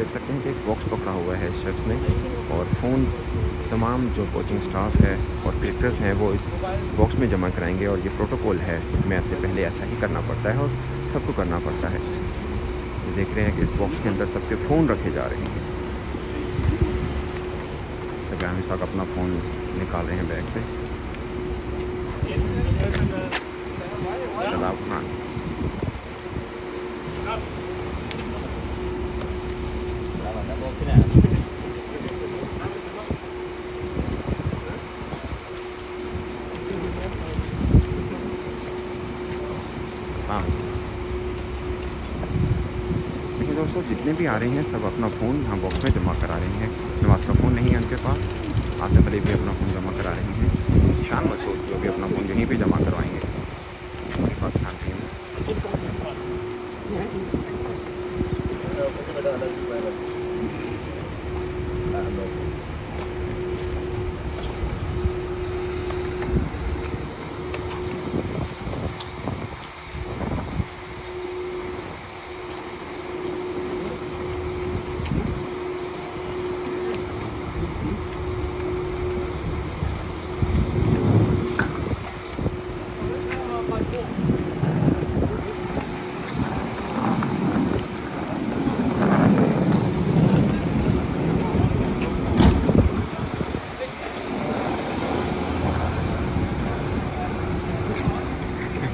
देख सकते हैं कि एक बॉक्स पकड़ा हुआ है शख्स ने और फ़ोन तमाम जो कोचिंग स्टाफ है और क्लिकर्स हैं वो इस बॉक्स में जमा कराएँगे और ये प्रोटोकॉल है। मैथ से पहले ऐसा ही करना पड़ता है और सबको करना पड़ता है। देख रहे हैं कि इस बॉक्स के अंदर सबके फ़ोन रखे जा रहे हैं। सभी हम अपना फ़ोन निकाल रहे हैं बैग से। हाँ। देखिए दोस्तों, जितने भी आ रहे हैं, सब अपना फ़ोन यहाँ बॉक्स में जमा करा रहे हैं। नवाज़ का फ़ोन नहीं है उनके पास। आसिफ अली भी अपना फ़ोन जमा करा रहे हैं। शान मसूद जो भी अपना फ़ोन यहीं पे जमा करवाएँगे। पाकिस्तान टीम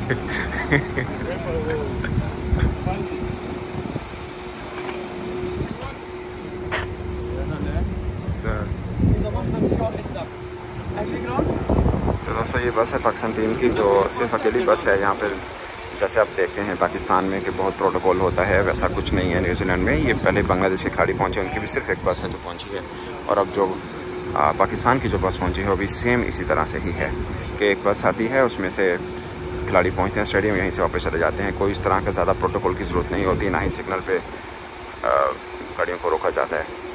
तो दोस्तों, ये बस है पाकिस्तान टीम की, जो सिर्फ़ अकेली बस है। यहाँ पे जैसे आप देखते हैं पाकिस्तान में कि बहुत प्रोटोकॉल होता है, वैसा कुछ नहीं है न्यूजीलैंड में। ये पहले बांग्लादेश के खिलाड़ी पहुँचे, उनकी भी सिर्फ़ एक बस है जो पहुँची है। और अब जो पाकिस्तान की जो बस पहुँची है, वो भी सेम इसी तरह से ही है कि एक बस आती है, उसमें से खिलाड़ी पहुँचते हैं स्टेडियम, यहीं से वापस चले जाते हैं। कोई इस तरह का ज़्यादा प्रोटोकॉल की ज़रूरत नहीं होती, ना ही सिग्नल पर गाड़ियों को रोका जाता है।